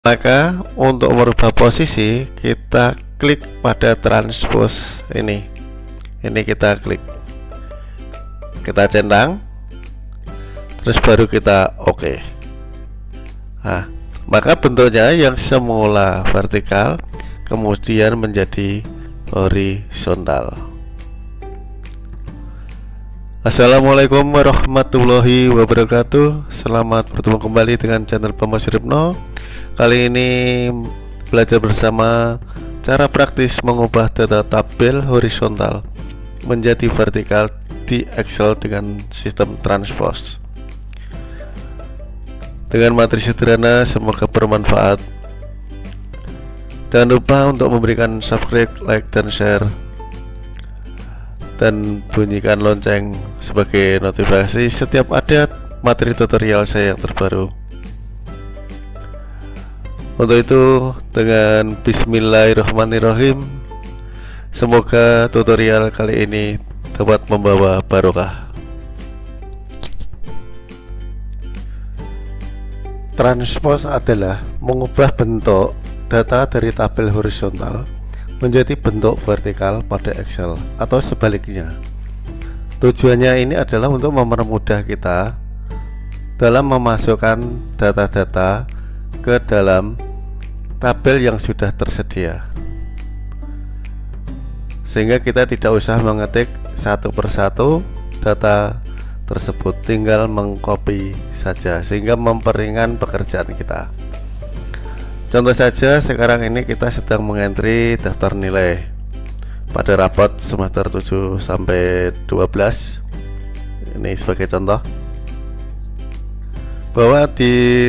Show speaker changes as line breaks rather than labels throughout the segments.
maka untuk merubah posisi kita klik pada transpose ini. Ini kita klik. Kita centang. Terus baru kita oke. Okay. nah maka bentuknya yang semula vertikal kemudian menjadi horizontal. Assalamualaikum warahmatullahi wabarakatuh. Selamat bertemu kembali dengan channel Pemas Ripno Kali ini belajar bersama cara praktis mengubah data tabel horizontal menjadi vertikal di Excel dengan sistem transpose Dengan materi sederhana semoga bermanfaat. Jangan lupa untuk memberikan subscribe, like, dan share. Dan bunyikan lonceng sebagai notifikasi setiap ada materi tutorial saya yang terbaru untuk itu dengan bismillahirrahmanirrahim semoga tutorial kali ini dapat membawa barokah transpose adalah mengubah bentuk data dari tabel horizontal menjadi bentuk vertikal pada Excel atau sebaliknya. Tujuannya ini adalah untuk mempermudah kita dalam memasukkan data-data ke dalam tabel yang sudah tersedia. Sehingga kita tidak usah mengetik satu persatu data tersebut, tinggal mengcopy saja sehingga memperingan pekerjaan kita. Contoh saja sekarang ini kita sedang mengentri daftar nilai pada rapat semester 7 sampai 12 ini sebagai contoh bahwa di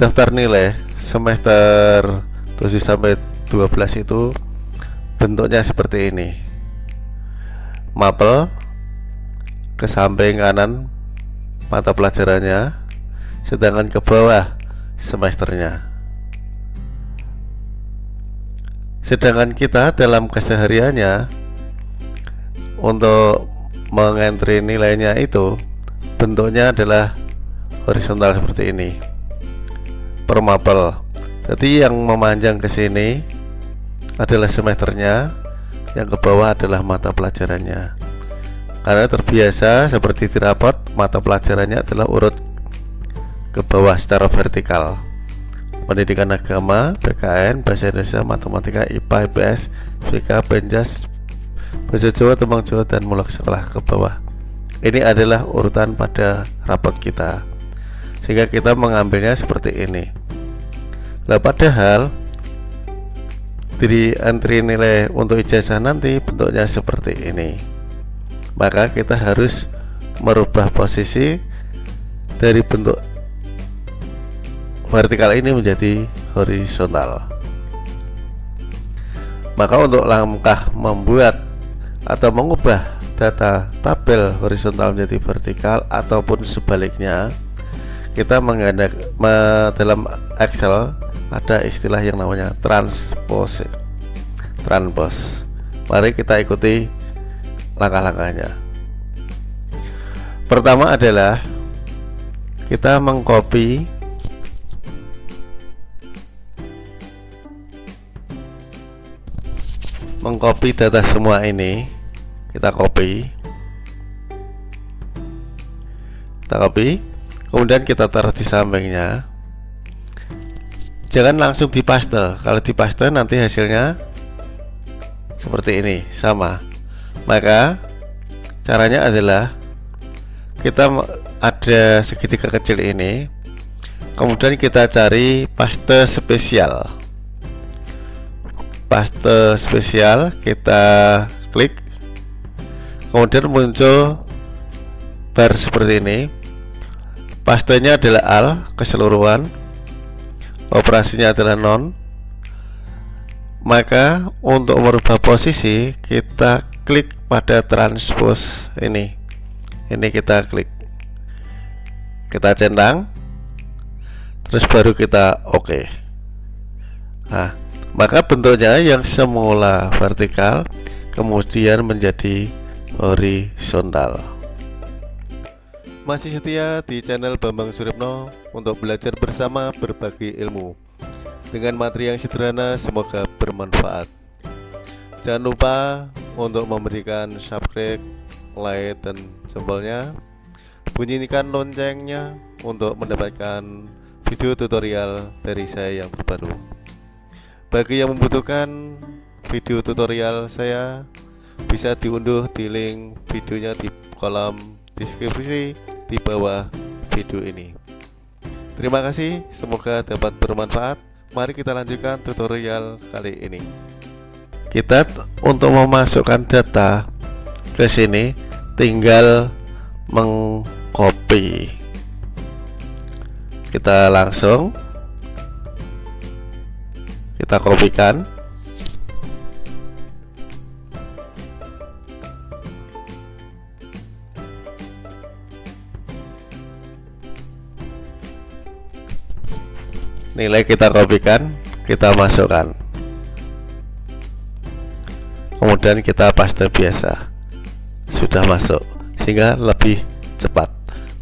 daftar nilai semester 7 sampai 12 itu bentuknya seperti ini. Mapel ke samping kanan mata pelajarannya sedangkan ke bawah semesternya. Sedangkan kita dalam kesehariannya untuk mengentri nilainya itu bentuknya adalah horizontal seperti ini. Per mapel jadi yang memanjang ke sini adalah semesternya yang ke bawah adalah mata pelajarannya karena terbiasa seperti di rapat mata pelajarannya adalah urut ke bawah secara vertikal pendidikan agama, PKN, bahasa Indonesia, matematika, IPA, IPS, FIK, Penjas, bahasa Jawa, Tembang Jawa, dan mulai sekolah ke bawah. Ini adalah urutan pada rapot kita, sehingga kita mengambilnya seperti ini. Nah, padahal di entry nilai untuk ijazah nanti bentuknya seperti ini. Maka kita harus merubah posisi dari bentuk vertikal ini menjadi horizontal maka untuk langkah membuat atau mengubah data tabel horizontal menjadi vertikal ataupun sebaliknya kita mengandalkan dalam Excel ada istilah yang namanya transpose. Transpose. Mari kita ikuti langkah-langkahnya. Pertama adalah kita mengcopy mengcopy data semua ini. Kita copy. Kita copy kemudian kita taruh di sampingnya. Jangan langsung dipaste kalau dipaste nanti hasilnya seperti ini sama. Maka caranya adalah kita ada segitiga kecil ini. Kemudian kita cari paste spesial. Paste spesial kita klik. Kemudian muncul bar seperti ini pastenya adalah al keseluruhan. Operasinya adalah non. Maka untuk merubah posisi kita klik pada transpose ini. Ini kita klik. Kita centang. Terus baru kita oke okay. nah maka bentuknya yang semula vertikal kemudian menjadi horizontal masih setia di channel Bambang Suripno untuk belajar bersama berbagi ilmu. Dengan materi yang sederhana semoga bermanfaat. Jangan lupa untuk memberikan subscribe like dan jempolnya. Bunyikan loncengnya untuk mendapatkan video tutorial dari saya yang terbaru. Bagi yang membutuhkan video tutorial saya bisa diunduh di link videonya di kolom deskripsi di bawah video ini. Terima kasih semoga dapat bermanfaat. Mari kita lanjutkan tutorial kali ini. Kita untuk memasukkan data ke sini tinggal mengcopy. Kita langsung kita kopikan nilai kita kopikan kita masukkan. Kemudian kita paste biasa. Sudah masuk sehingga lebih cepat.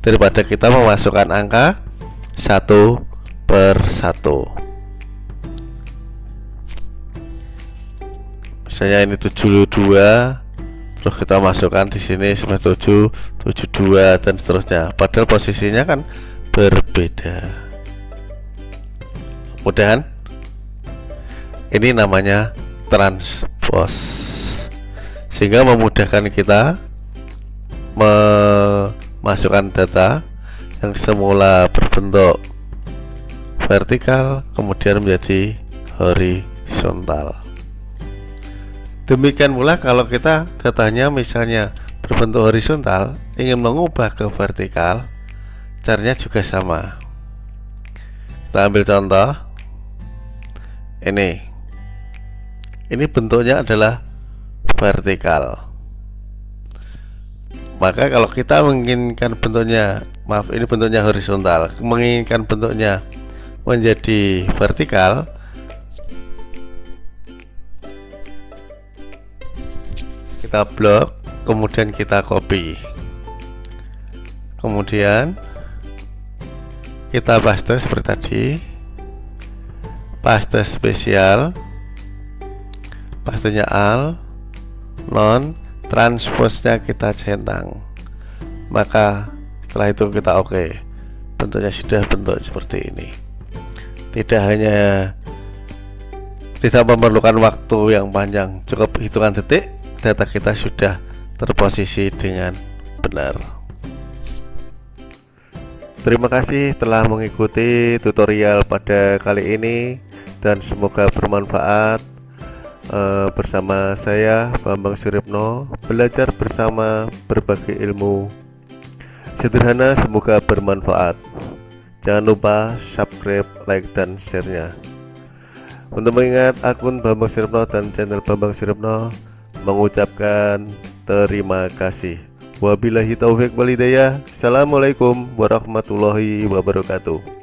Daripada kita memasukkan angka satu per satu. Misalnya ini 72 terus kita masukkan di sini 97 72 dan seterusnya. Padahal posisinya kan berbeda mudahan ini namanya transpose sehingga memudahkan kita memasukkan data yang semula berbentuk vertikal kemudian menjadi horizontal. Demikian pula kalau kita datanya misalnya berbentuk horizontal ingin mengubah ke vertikal caranya juga sama. Kita ambil contoh ini. Ini bentuknya adalah vertikal. Maka kalau kita menginginkan bentuknya maaf ini bentuknya horizontal menginginkan bentuknya menjadi vertikal kita blok kemudian kita copy. Kemudian kita paste seperti tadi paste spesial. Pastenya al non transposnya kita centang. Maka setelah itu kita oke. Okay. bentuknya sudah bentuk seperti ini. Tidak hanya tidak memerlukan waktu yang panjang. Cukup hitungan detik data kita sudah terposisi dengan benar terima kasih telah mengikuti tutorial pada kali ini dan semoga bermanfaat. Uh, bersama saya Bambang Suripno belajar bersama berbagai ilmu. Sederhana semoga bermanfaat. Jangan lupa subscribe like dan share-nya. Untuk mengingat akun Bambang Suripno dan channel Bambang Suripno mengucapkan terima kasih wabillahi taufik walidayah assalamualaikum warahmatullahi wabarakatuh